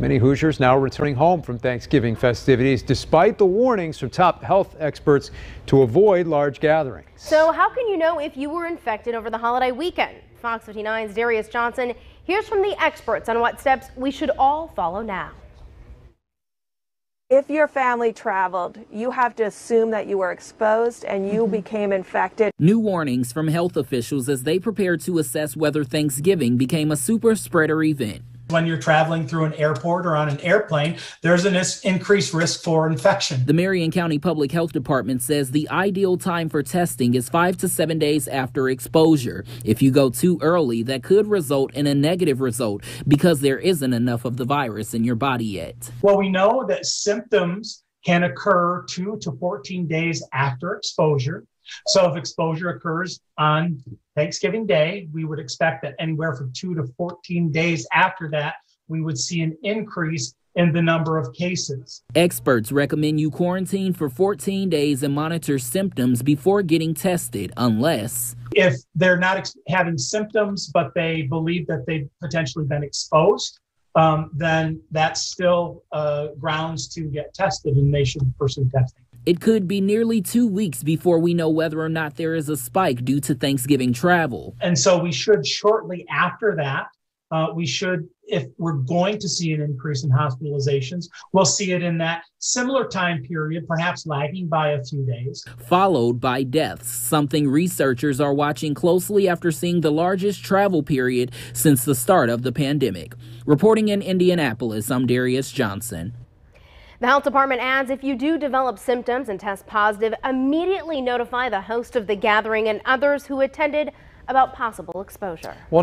Many Hoosiers now returning home from Thanksgiving festivities despite the warnings from top health experts to avoid large gatherings. So how can you know if you were infected over the holiday weekend? Fox 59's Darius Johnson hears from the experts on what steps we should all follow now. If your family traveled, you have to assume that you were exposed and you mm-hmm. became infected. New warnings from health officials as they prepare to assess whether Thanksgiving became a super spreader event. When you're traveling through an airport or on an airplane, there's an increased risk for infection. The Marion County Public Health Department says the ideal time for testing is five to seven days after exposure. If you go too early, that could result in a negative result because there isn't enough of the virus in your body yet. Well, we know that symptoms can occur two to 14 days after exposure. So if exposure occurs on Thanksgiving Day, we would expect that anywhere from two to 14 days after that, we would see an increase in the number of cases. Experts recommend you quarantine for 14 days and monitor symptoms before getting tested, unless if they're not ex- having symptoms but they believe that they've potentially been exposed. Um, then that's still uh, grounds to get tested and they should pursue testing. It could be nearly two weeks before we know whether or not there is a spike due to Thanksgiving travel. And so we should shortly after that, uh, we should, if we're going to see an increase in hospitalizations, we'll see it in that similar time period, perhaps lagging by a few days. Followed by deaths, something researchers are watching closely after seeing the largest travel period since the start of the pandemic. Reporting in Indianapolis, I'm Darius Johnson. The health department adds if you do develop symptoms and test positive, immediately notify the host of the gathering and others who attended about possible exposure. Well,